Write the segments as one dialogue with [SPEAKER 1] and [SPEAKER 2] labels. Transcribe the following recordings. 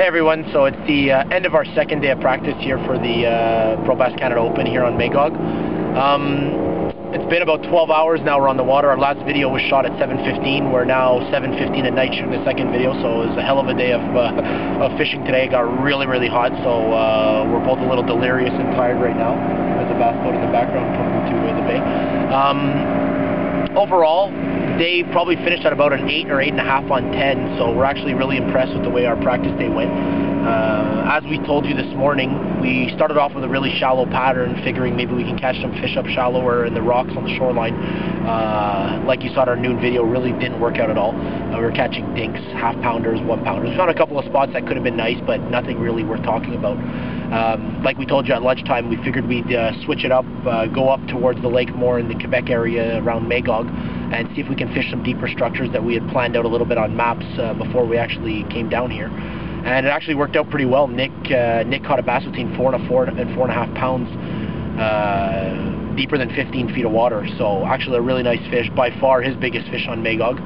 [SPEAKER 1] Hey everyone, so it's the uh, end of our second day of practice here for the uh, Pro Bass Canada Open here on Magog. Um, it's been about 12 hours now we're on the water. Our last video was shot at 7.15. We're now 7.15 at night shooting the second video, so it was a hell of a day of, uh, of fishing today. It got really, really hot, so uh, we're both a little delirious and tired right now. There's a bass boat in the background coming to the bay. Um, overall, day probably finished at about an 8 or 8.5 on 10, so we're actually really impressed with the way our practice day went. Uh, as we told you this morning, we started off with a really shallow pattern, figuring maybe we can catch some fish up shallower in the rocks on the shoreline. Uh, like you saw in our noon video, really didn't work out at all. Uh, we were catching dinks, half pounders, one pounders. We found a couple of spots that could have been nice, but nothing really worth talking about. Um, like we told you at lunchtime, we figured we'd uh, switch it up, uh, go up towards the lake more in the Quebec area around Magog, and see if we can fish some deeper structures that we had planned out a little bit on maps uh, before we actually came down here. And it actually worked out pretty well. Nick uh, Nick caught a bass between four and a four and four and a half pounds, uh, deeper than 15 feet of water. So actually a really nice fish, by far his biggest fish on Magog.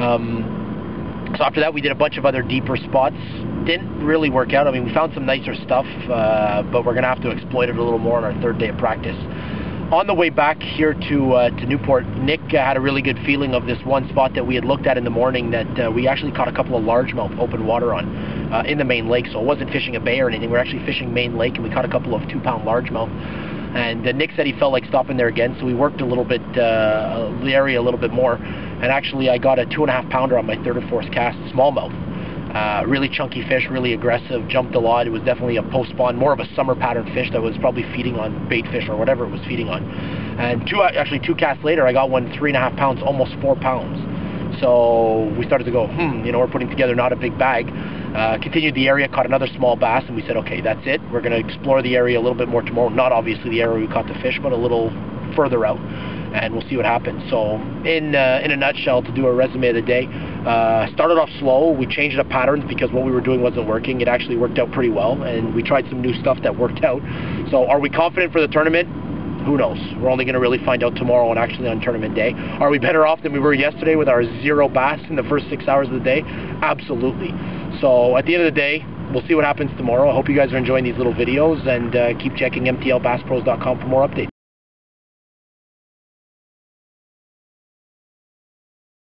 [SPEAKER 1] Um, so after that, we did a bunch of other deeper spots. Didn't really work out. I mean, we found some nicer stuff, uh, but we're going to have to exploit it a little more on our third day of practice on the way back here to uh, to Newport, Nick uh, had a really good feeling of this one spot that we had looked at in the morning that uh, we actually caught a couple of largemouth open water on uh, in the main lake. So it wasn't fishing a bay or anything. We are actually fishing main lake, and we caught a couple of two-pound largemouth. And uh, Nick said he felt like stopping there again, so we worked a little bit uh, the area a little bit more. And actually, I got a two and a half pounder on my third or fourth cast, smallmouth. Uh, really chunky fish, really aggressive, jumped a lot. It was definitely a post-spawn, more of a summer pattern fish that was probably feeding on bait fish or whatever it was feeding on. And two, actually two casts later, I got one three and a half pounds, almost four pounds. So we started to go, hmm, you know, we're putting together not a big bag. Uh, continued the area, caught another small bass, and we said, okay, that's it. We're going to explore the area a little bit more tomorrow. Not obviously the area we caught the fish, but a little further out and we'll see what happens. So, in uh, in a nutshell, to do a resume of the day, uh, started off slow. We changed up patterns because what we were doing wasn't working. It actually worked out pretty well, and we tried some new stuff that worked out. So, are we confident for the tournament? Who knows? We're only going to really find out tomorrow and actually on tournament day. Are we better off than we were yesterday with our zero bass in the first six hours of the day? Absolutely. So, at the end of the day, we'll see what happens tomorrow. I hope you guys are enjoying these little videos and uh, keep checking mtlbasspros.com for more updates.